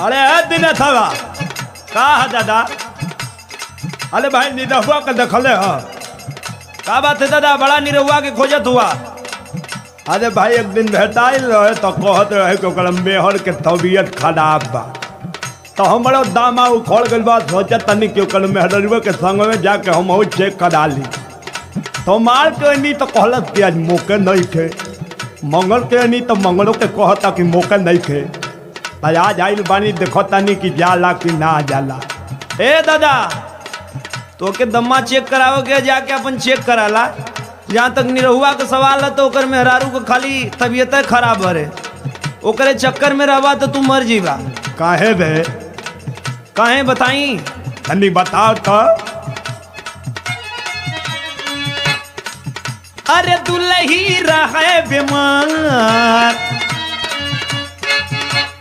अरे है दिन थवा का है दादा? अरे भाई निरहुआ के देखले ह का बात है दादा? बड़ा निरहुआ के खोजत हुआ? अरे भाई, एक दिन भेटाइल रहे तो कहत रहे कि ओकर मेहर के तबीयत खराब बा। तो हमारा दामा उखड़ गइल बा, सोचत तनी कि ओकर के संग में जाके हम चेक करा ली। तो मार के नहीं तो कहलत कि आज मौके नहीं थे। मंगल के नहीं तो मंगलों के कहता कि मौके नहीं थे। आज आज आइल बानी देखो तनी कि जाला कि ना जाला ए दादा तो के दम्मा चेक कराओ के जाके अपन चेक कराला। जहाँ तक निरहुआ के सवाल है तो ओकर मेहरारू के खाली तबीयत खराब हरे ओकरे चक्कर में रहबा तो तू मर जीवा। काहे बे? काहे बताई? तनी बताओ तो। अरे दुलही रहे बीमार।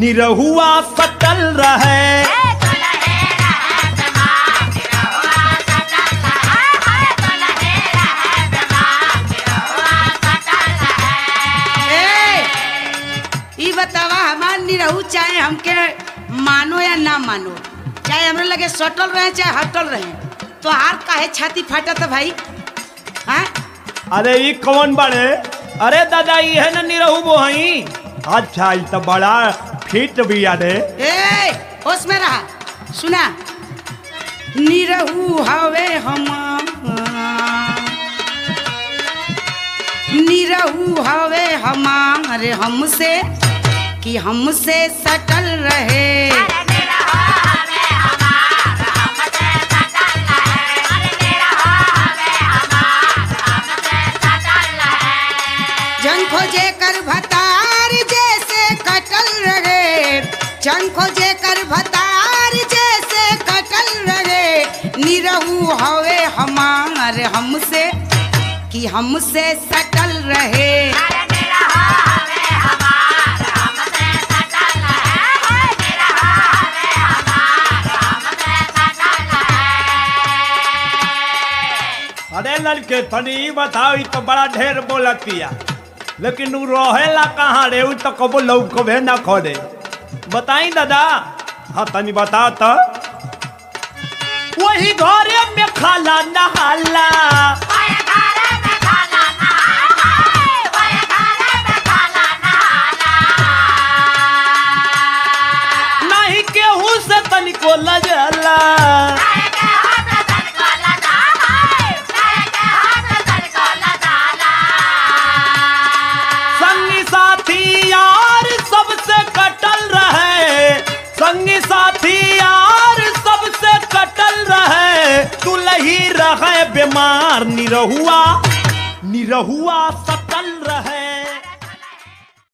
निरहुआ सटल रहे। ए ई बतावा हमार निरहू चाहे हमके मानो या ना मानो चाहे हमरे लगे सटल रहे चाहे हटल रहे तो हार काहे छाती फाटत है भाई? हाँ? अरे ई कौन बड़े? अरे दादा ये है ना निरहू बोहई। अच्छा ई तो बड़ा फिट भी याद है। ए उस में रहा। सुना। निरहू हवे हम निरहू हवे हमारे हमसे, कि हमसे सटल रहे। कर भतार जैसे कटल रहे। निरहू हवे हमार हमसे कि हमसे सटल रहे। अरे लड़के तनी बताओ तो बड़ा ढेर बोलतिया। लेकिन उ रहेला कहाँ रे? उ तो कबो लौकबे ना करे। बताई दादा। हाँ तनी बता तो। वही घरे में खाला नहाला। नहीं केहू से तनिको लजला तुलही रहे बीमार निरहुआ निरहुआ सकल रहे।